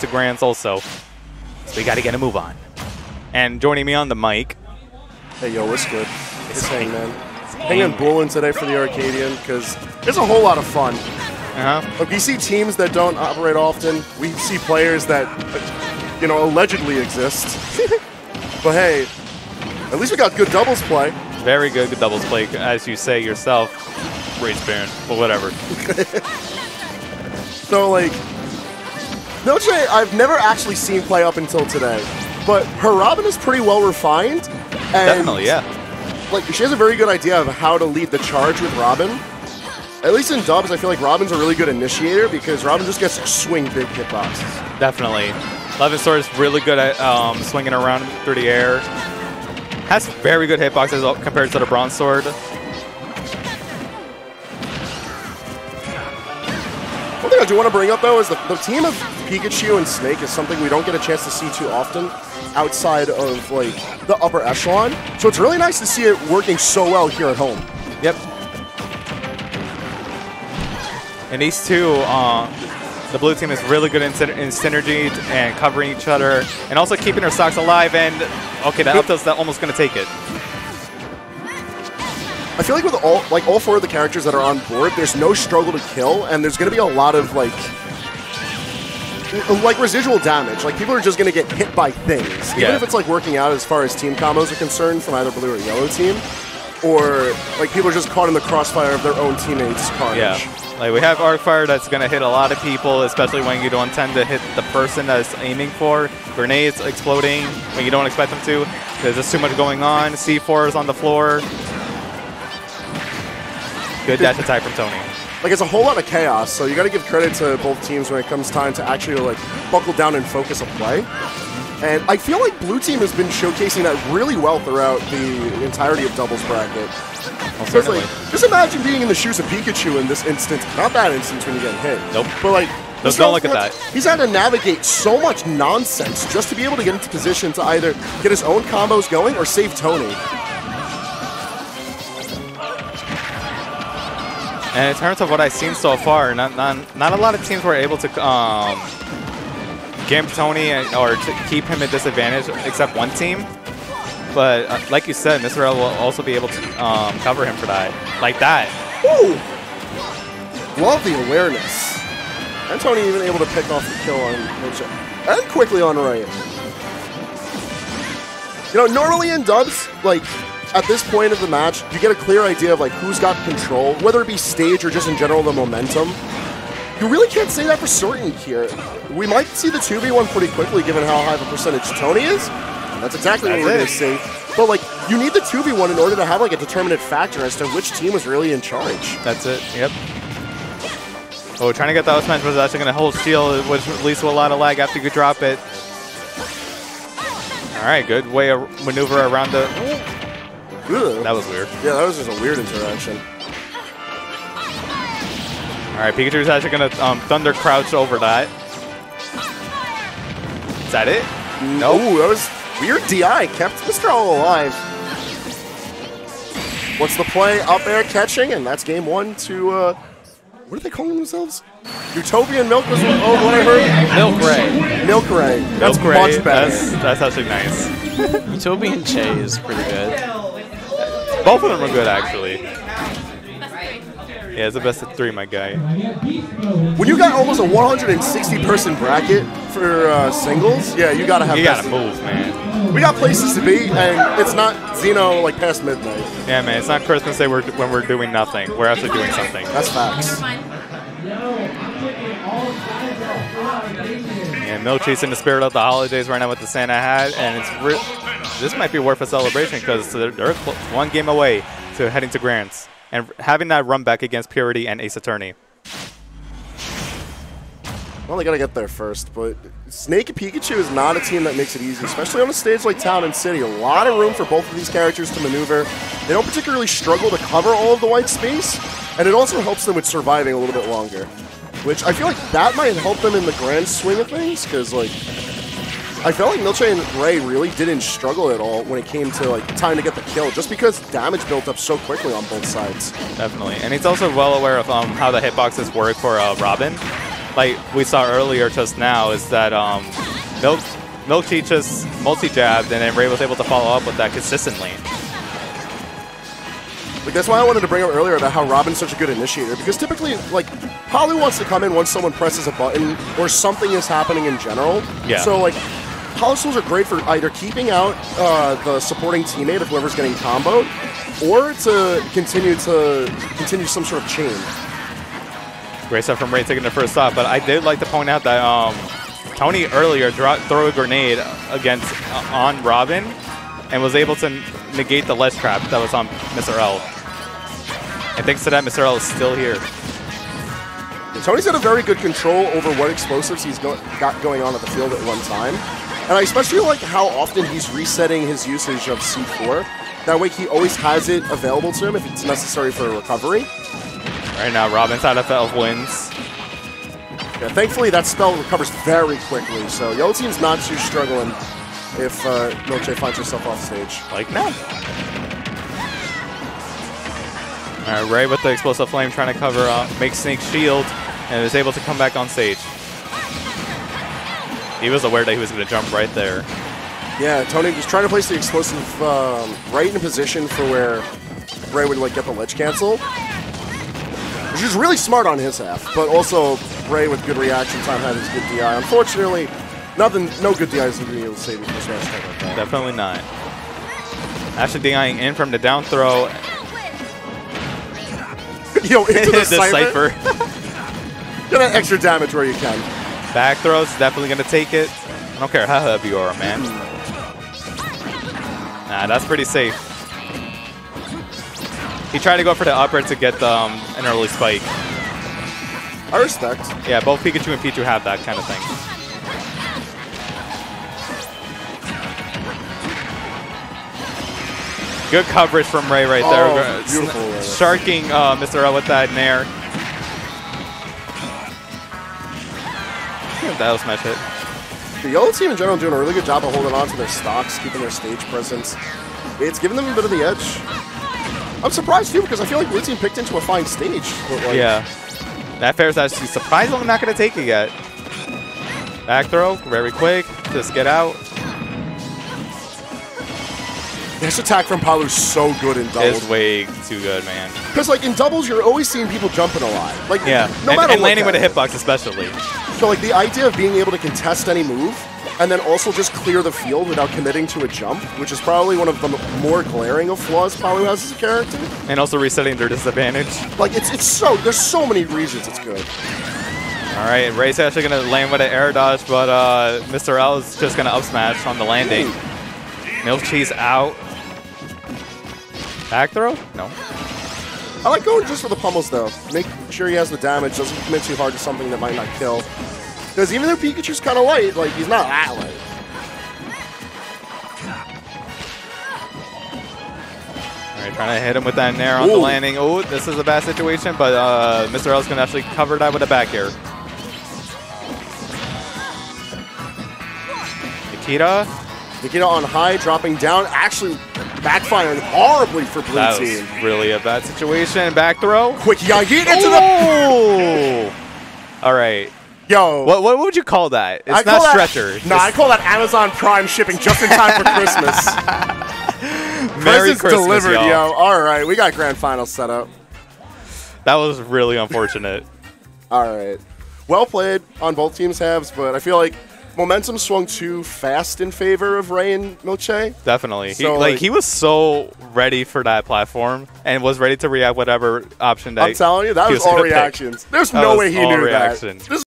to Grants also. So we got to get a move on. And joining me on the mic, Hey, yo, what's good? It's Hang, man. Hanging Bullen today for the Arcadian because it's a whole lot of fun. uh-huh. Look, we see teams that don't operate often. We see players that, uh, you know, allegedly exist. but hey, at least we got good doubles play. very good doubles play, as you say yourself, Rage Baron, but whatever. So, like, Noche, I've never actually seen play up until today. But her Robin is pretty well refined. And Definitely, yeah. like she has a very good idea of how to lead the charge with Robin. At least in dubs, I feel like Robin's a really good initiator because Robin just gets to swing big hitboxes. Definitely. Levin Sword is really good at um, swinging around through the air. Has very good hitboxes compared to the Bronze Sword. One thing I do want to bring up though is the, the team of Pikachu and Snake is something we don't get a chance to see too often outside of like the upper echelon. So it's really nice to see it working so well here at home. Yep. And these two, uh, the blue team is really good in, in synergy and covering each other, and also keeping their stocks alive. And okay, that up tilt's almost gonna take it. I feel like with all like all four of the characters that are on board, there's no struggle to kill, and there's going to be a lot of like Uh, like residual damage. Like people are just going to get hit by things, even Yeah. if it's like working out as far as team combos are concerned from either blue or yellow team, or like people are just caught in the crossfire of their own teammates' carnage. Yeah. Like we have arc fire that's gonna hit a lot of people, especially when you don't tend to hit the person that's aiming for. Grenades exploding when you don't expect them to. There's just too much going on. C4 is on the floor. Good dash attack from Tony. Like it's a whole lot of chaos, so you got to give credit to both teams when it comes time to actually like buckle down and focus a play. And I feel like blue team has been showcasing that really well throughout the entirety of doubles bracket. Because like, just imagine being in the shoes of Pikachu in this instance. Not that instance when you get hit. Nope. But like, this don't look at that. He's had to navigate so much nonsense just to be able to get into position to either get his own combos going or save Tony. And in terms of what I've seen so far, not not, not a lot of teams were able to um, gimp Tony and, or to keep him at disadvantage, except one team. But uh, like you said, Mr. L will also be able to um, cover him for that, like that. Ooh! Love the awareness. And Tony even able to pick off the kill on Mitchell. And quickly on Ryan. You know, normally in dubs, like, at this point of the match, you get a clear idea of, like, who's got control, whether it be stage or just in general the momentum. You really can't say that for certain here. We might see the 2v1 pretty quickly given how high of a percentage Tony is. That's exactly what we're going to see. But, like, you need the 2v1 in order to have, like, a determinate factor as to which team is really in charge. That's it. Yep. Oh, trying to get the out smash was actually going to hold shield, which leads to a lot of lag after you drop it. All right, good way of maneuver around the. Ugh. That was weird. Yeah, that was just a weird interaction. All right, Pikachu's actually going to um, thunder crouch over that. Is that it? No, Ooh, that was weird. DI kept Mr. L alive. What's the play? Up air catching, and that's game one to uh, what are they calling themselves? Utopian Milk was oh what I heard. Milk Ray. Milk Ray. That's Milk Ray, much better. That's, that's actually nice. Utopian Che is pretty good. Both of them are good, actually. Yeah, it's the best of three, my guy. When you got almost a 160 person bracket for uh, singles, yeah, you gotta have. You gotta move, man. We got places to be, and it's not Xeno like past midnight. Yeah, man, it's not Christmas Day we're, when we're doing nothing. We're actually doing something. That's facts. And Milkshakes in the spirit of the holidays right now with the Santa hat, and it's this might be worth a celebration because they're, they're one game away to heading to Grants and having that run back against Purity and Ace Attorney. Well, they gotta get there first, but Snake and Pikachu is not a team that makes it easy, especially on a stage like Town and City. A lot of room for both of these characters to maneuver. They don't particularly struggle to cover all of the white space, and it also helps them with surviving a little bit longer. Which I feel like that might help them in the grand swing of things, because like I felt like Milche and Ray really didn't struggle at all when it came to like time to get the kill, just because damage built up so quickly on both sides. Definitely. And he's also well aware of um, how the hitboxes work for uh, Robin. like we saw earlier just now, is that um, Milk just multi-jabbed, and then Ray was able to follow up with that consistently. Like that's why I wanted to bring up earlier about how Robin's such a good initiator because typically, like, Palu wants to come in once someone presses a button or something is happening in general. Yeah. So like, Palu Souls are great for either keeping out uh, the supporting teammate of whoever's getting comboed, or to continue to continue some sort of chain. Great stuff from Ray taking the first stop, but I did like to point out that um, Tony earlier dro- threw a grenade against uh, on Robin and was able to negate the less trap that was on Mr. L. And thanks to that, Mr. L is still here. Tony's got a very good control over what explosives he's go got going on at the field at one time. And I especially like how often he's resetting his usage of C4. That way he always has it available to him if it's necessary for a recovery. Right now, Robin's out of 12 wins. Yeah, thankfully, that spell recovers very quickly, so Yellow Team's not too struggling if uh, Milche finds herself off stage. Like now. Right, Ray with the explosive flame trying to cover up, make Snake shield, and is able to come back on stage. He was aware that he was going to jump right there. Yeah, Tony was trying to place the explosive um, right in a position for where Ray would like get the ledge cancel. Which is really smart on his half, but also Ray with good reaction time had his good DI. Unfortunately, nothing, no good DIs would be able to save from smash attack. Definitely not. Actually DIing in from the down throw. Yo, into the, the Cypher. Cypher. Get that extra damage where you can. Back throws, definitely going to take it. I don't care how heavy you are, man. Nah, that's pretty safe. He tried to go for the upper to get um, an early spike. I respect. Yeah, both Pikachu and Pichu have that kind of thing. Good coverage from Ray right there. Oh, beautiful, Sharking uh, Mr. L with that nair. That'll smash it. The yellow team in general doing a really good job of holding on to their stocks, keeping their stage presence. It's giving them a bit of the edge. I'm surprised too because I feel like blue team picked into a fine stage. Like, Yeah. That fair is actually surprisingly not going to take it yet. Back throw, very quick. Just get out. This attack from Palu is so good in doubles. way too good, man. Because like in doubles, you're always seeing people jumping a lot. Like Yeah. no and, matter and landing with a hitbox especially. So like the idea of being able to contest any move and then also just clear the field without committing to a jump, which is probably one of the more glaring of flaws Palu has as a character. And also resetting their disadvantage. Like it's it's so there's so many reasons it's good. All right, Ray's actually going to land with an air dodge, but uh, Mr. L is just going to up smash on the landing. Milk Cheese out. Back throw? No. I like going just for the pummels though. Make sure he has the damage, doesn't commit too hard to something that might not kill. Because even though Pikachu's kind of light, like he's not that light. All right, trying to hit him with that nair on the landing. Oh, this is a bad situation, but uh, Mr. L's going to actually cover that with a back air. Nikita, Nikita on high, dropping down, actually backfiring horribly for blue that team. was really a bad situation. Back throw. Quick Yagi into the Oh! All right. yo. What, what would you call that? It's I not that- stretcher. No, I call that Amazon Prime shipping just in time for Christmas. Merry Christmas, delivered, y'all. yo. All right, we got grand finals set up. That was really unfortunate. All right. Well played on both teams' halves, but I feel like momentum swung too fast in favor of Ray and Milche. Definitely. He, like, like- he was so ready for that platform and was ready to react whatever option that I'm telling you, that was, was all gonna pick. reactions. There's That no way he knew reaction. that. This